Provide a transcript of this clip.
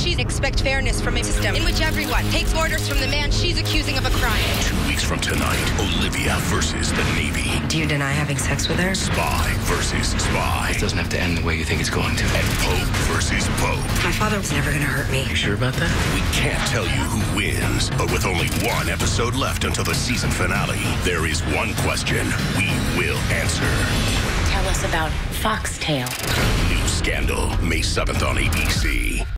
she expect fairness from a system in which everyone takes orders from the man she's accusing of a crime. Two weeks from tonight, Olivia versus the Navy. Do you deny having sex with her? Spy versus spy. It doesn't have to end the way you think it's going to. And Pope versus Pope. My father was never going to hurt me. You sure about that? We can't tell you who wins, but with only one episode left until the season finale, there is one question we will answer. Tell us about Foxtail. New Scandal, May 7th on ABC.